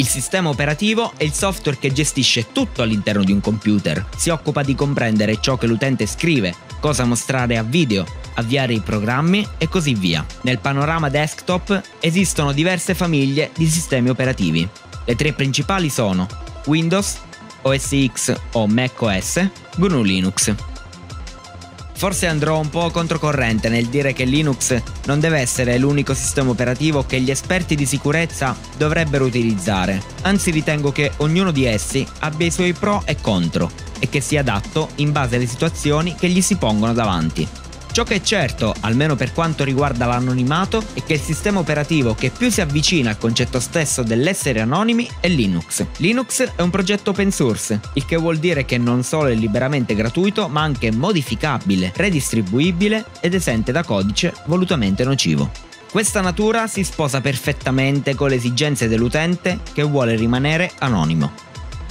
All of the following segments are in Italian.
Il sistema operativo è il software che gestisce tutto all'interno di un computer. Si occupa di comprendere ciò che l'utente scrive, cosa mostrare a video, avviare i programmi e così via. Nel panorama desktop esistono diverse famiglie di sistemi operativi. Le tre principali sono Windows, OS X o macOS, GNU Linux. Forse andrò un po' controcorrente nel dire che Linux non deve essere l'unico sistema operativo che gli esperti di sicurezza dovrebbero utilizzare, anzi ritengo che ognuno di essi abbia i suoi pro e contro e che sia adatto in base alle situazioni che gli si pongono davanti. Ciò che è certo, almeno per quanto riguarda l'anonimato, è che il sistema operativo che più si avvicina al concetto stesso dell'essere anonimi è Linux. Linux è un progetto open source, il che vuol dire che non solo è liberamente gratuito, ma anche modificabile, redistribuibile ed esente da codice volutamente nocivo. Questa natura si sposa perfettamente con le esigenze dell'utente che vuole rimanere anonimo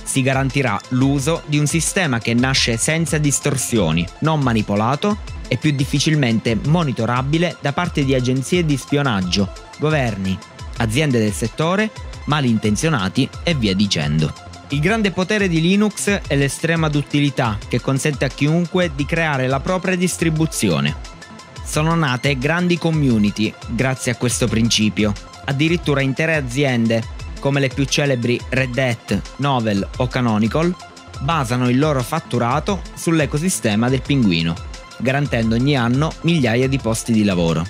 si garantirà l'uso di un sistema che nasce senza distorsioni, non manipolato e più difficilmente monitorabile da parte di agenzie di spionaggio, governi, aziende del settore, malintenzionati e via dicendo. Il grande potere di Linux è l'estrema d'utilità che consente a chiunque di creare la propria distribuzione. Sono nate grandi community grazie a questo principio, addirittura intere aziende come le più celebri Red Hat, Novel o Canonical, basano il loro fatturato sull'ecosistema del pinguino, garantendo ogni anno migliaia di posti di lavoro.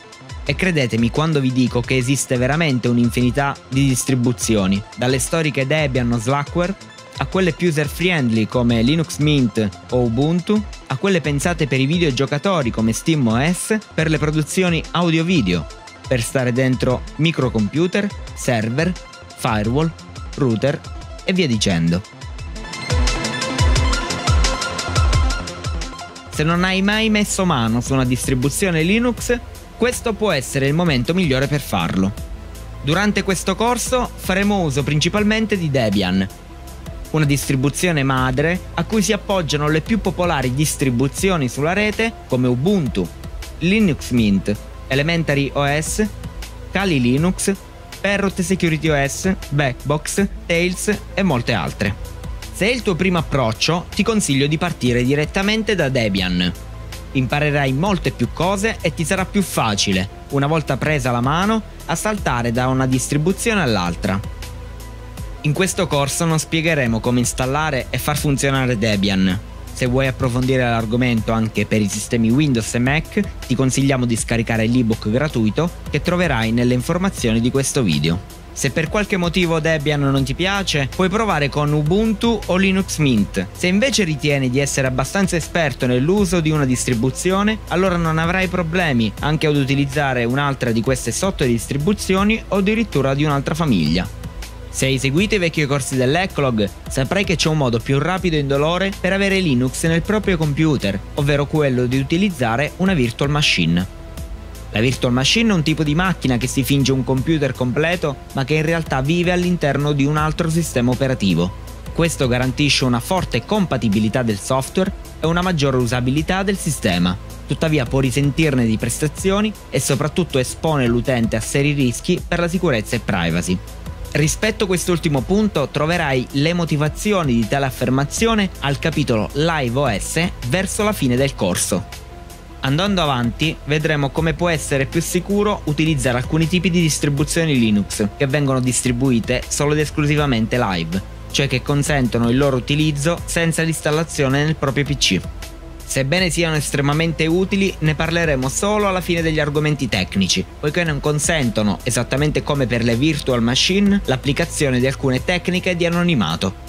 E credetemi quando vi dico che esiste veramente un'infinità di distribuzioni, dalle storiche Debian o Slackware a quelle più user-friendly come Linux Mint o Ubuntu, a quelle pensate per i videogiocatori come SteamOS, per le produzioni audio-video, per stare dentro microcomputer, server firewall, router e via dicendo. Se non hai mai messo mano su una distribuzione Linux, questo può essere il momento migliore per farlo. Durante questo corso faremo uso principalmente di Debian, una distribuzione madre a cui si appoggiano le più popolari distribuzioni sulla rete come Ubuntu, Linux Mint, Elementary OS, Kali Linux Parrot Security OS, Backbox, Tails e molte altre. Se è il tuo primo approccio, ti consiglio di partire direttamente da Debian. Imparerai molte più cose e ti sarà più facile, una volta presa la mano, a saltare da una distribuzione all'altra. In questo corso non spiegheremo come installare e far funzionare Debian, se vuoi approfondire l'argomento anche per i sistemi Windows e Mac, ti consigliamo di scaricare l'ebook gratuito che troverai nelle informazioni di questo video. Se per qualche motivo Debian non ti piace, puoi provare con Ubuntu o Linux Mint. Se invece ritieni di essere abbastanza esperto nell'uso di una distribuzione, allora non avrai problemi anche ad utilizzare un'altra di queste sottodistribuzioni o addirittura di un'altra famiglia. Se hai seguito i vecchi corsi dell'Eclog, saprai che c'è un modo più rapido e indolore per avere Linux nel proprio computer, ovvero quello di utilizzare una virtual machine. La virtual machine è un tipo di macchina che si finge un computer completo, ma che in realtà vive all'interno di un altro sistema operativo. Questo garantisce una forte compatibilità del software e una maggiore usabilità del sistema. Tuttavia può risentirne di prestazioni e soprattutto espone l'utente a seri rischi per la sicurezza e privacy. Rispetto a quest'ultimo punto troverai le motivazioni di tale affermazione al capitolo Live OS verso la fine del corso. Andando avanti vedremo come può essere più sicuro utilizzare alcuni tipi di distribuzioni Linux che vengono distribuite solo ed esclusivamente live, cioè che consentono il loro utilizzo senza l'installazione nel proprio PC. Sebbene siano estremamente utili, ne parleremo solo alla fine degli argomenti tecnici, poiché non consentono, esattamente come per le virtual machine, l'applicazione di alcune tecniche di anonimato.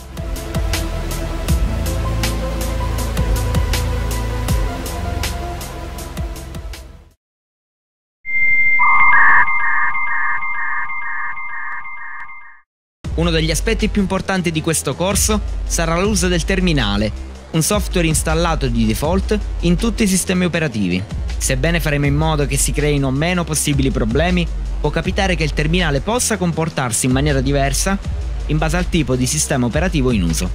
Uno degli aspetti più importanti di questo corso sarà l'uso del terminale, un software installato di default in tutti i sistemi operativi. Sebbene faremo in modo che si creino meno possibili problemi, può capitare che il terminale possa comportarsi in maniera diversa in base al tipo di sistema operativo in uso.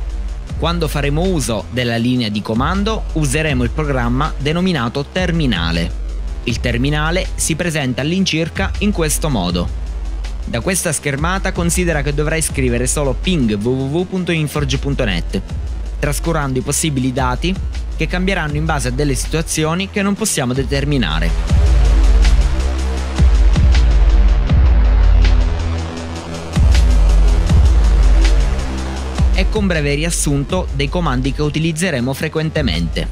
Quando faremo uso della linea di comando useremo il programma denominato terminale. Il terminale si presenta all'incirca in questo modo. Da questa schermata considera che dovrai scrivere solo ping www.inforge.net, trascurando i possibili dati che cambieranno in base a delle situazioni che non possiamo determinare. Ecco un breve riassunto dei comandi che utilizzeremo frequentemente.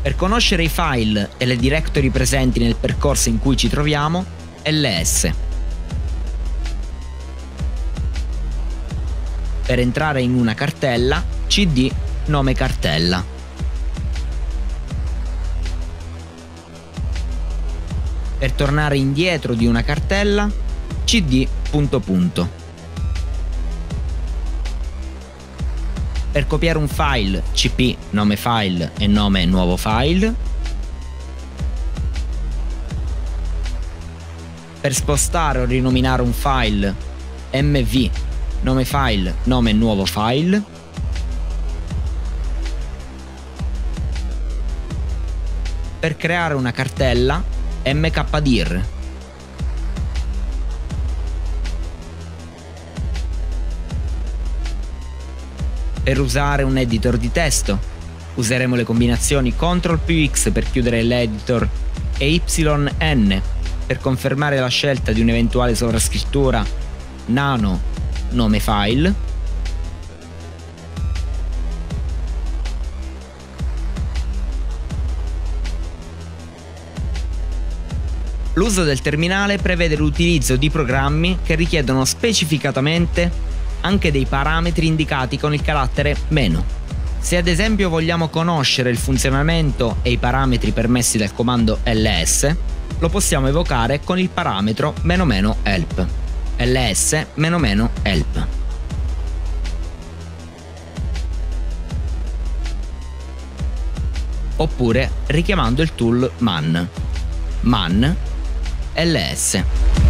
Per conoscere i file e le directory presenti nel percorso in cui ci troviamo, ls. Per entrare in una cartella, cd nome cartella. Per tornare indietro di una cartella, cd punto punto. per copiare un file cp nome file e nome nuovo file per spostare o rinominare un file mv nome file nome nuovo file per creare una cartella mkdir per usare un editor di testo. Useremo le combinazioni CTRL più X per chiudere l'editor e YN per confermare la scelta di un'eventuale sovrascrittura nano nome file. L'uso del terminale prevede l'utilizzo di programmi che richiedono specificatamente anche dei parametri indicati con il carattere meno. Se ad esempio vogliamo conoscere il funzionamento e i parametri permessi dal comando ls, lo possiamo evocare con il parametro meno meno help. Ls meno meno help. Oppure richiamando il tool man. man ls.